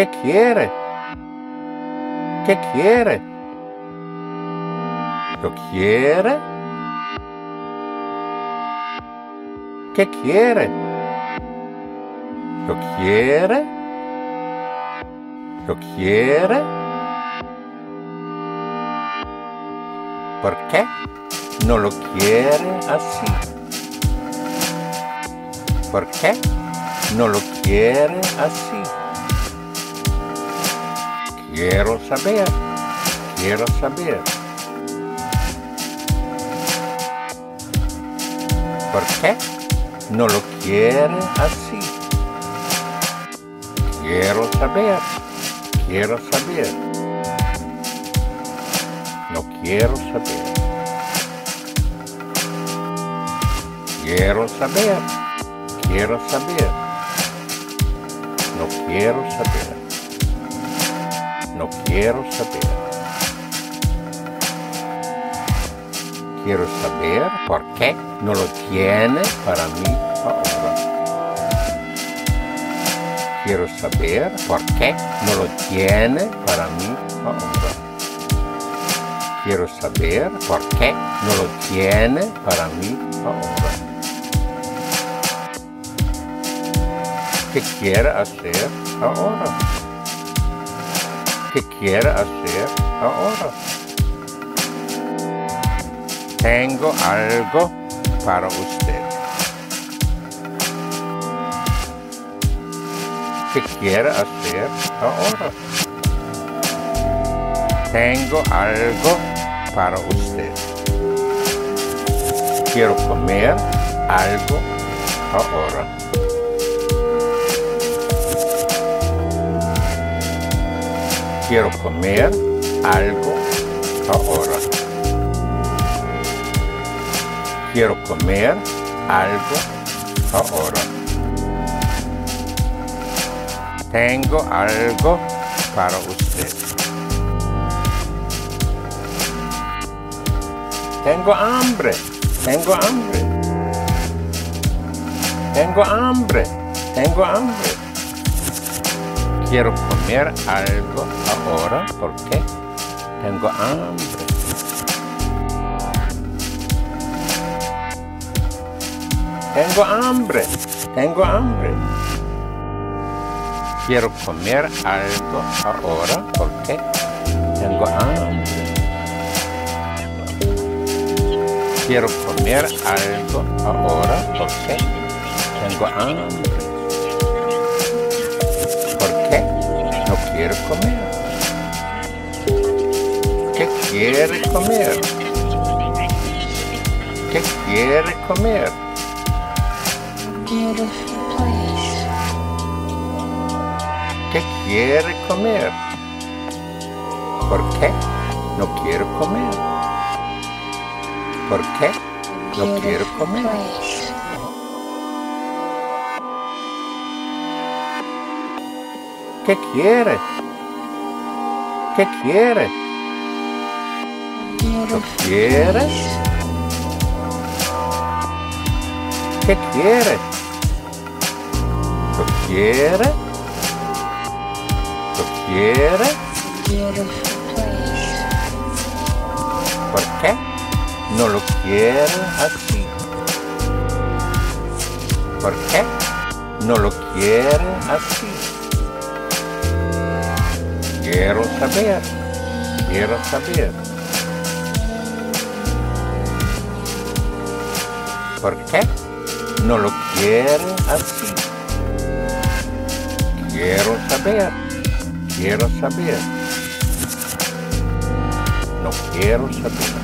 ¿Qué quiere? ¿Qué quiere? ¿Lo quiere? ¿Qué quiere? ¿Lo quiere? ¿Lo quiere? ¿Por qué no lo quiere así? ¿Por qué no lo quiere así? Quiero saber, quiero saber. ¿Por qué no lo quiere así? Quiero saber, quiero saber. No quiero saber. Quiero saber, quiero saber. No quiero saber. No quiero saber. Quiero saber por qué no lo tiene para mí ahora. Quiero saber por qué no lo tiene para mí ahora. Quiero saber por qué no lo tiene para mí ahora. ¿Qué quiere hacer ahora? ¿Qué quiere hacer ahora? Tengo algo para usted. ¿Qué quiere hacer ahora? Tengo algo para usted. Quiero comer algo ahora. Quiero comer algo ahora. Quiero comer algo ahora. Tengo algo para usted. Tengo hambre, tengo hambre. Tengo hambre, tengo hambre. Quiero comer algo ahora porque tengo hambre. Tengo hambre, tengo hambre. Quiero comer algo ahora porque tengo hambre. Quiero comer algo ahora porque tengo hambre. No quiero comer? ¿Qué quiere comer? ¿Qué quiere comer? Beautiful place. ¿Qué quiere comer? ¿Por qué no quiero comer? ¿Por qué no quiero comer? ¿Qué quiere? ¿Qué quiere? ¿Lo Beautiful quiere? place. ¿Qué quiere? ¿Lo quiere? ¿Lo quiere? ¿Por qué no lo quiere así? ¿Por qué no lo quiere así? Quiero saber, quiero saber. ¿Por qué no lo quiere así? Quiero saber, quiero saber. No quiero saber.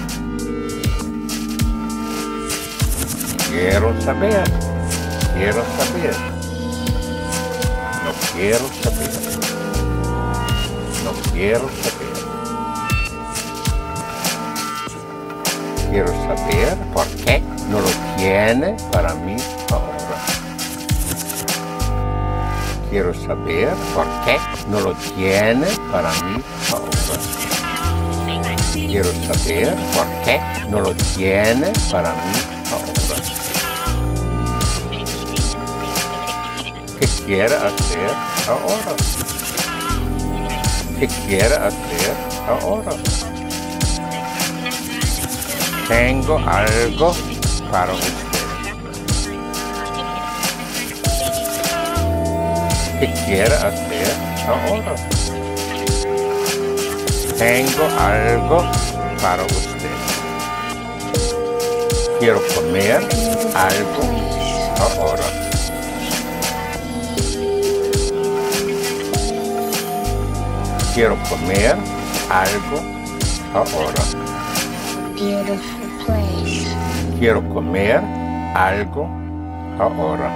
Quiero saber, quiero saber. No quiero saber. Quiero saber. Quiero saber por qué no lo tiene para mí ahora. Quiero saber por qué no lo tiene para mí ahora. Quiero saber por qué no lo tiene para mí ahora. ¿Qué quiere hacer ahora? ¿Qué quiere hacer ahora? Tengo algo para usted. ¿Qué quiere hacer ahora? Tengo algo para usted. Quiero comer algo ahora. Quiero comer algo ahora. Beautiful place. Quiero comer algo ahora.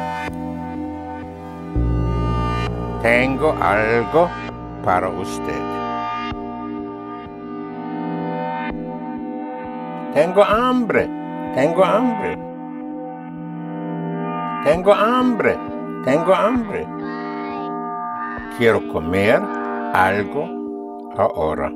Tengo algo para usted. Tengo hambre. Tengo hambre. Tengo hambre. Tengo hambre. Quiero comer algo ahora.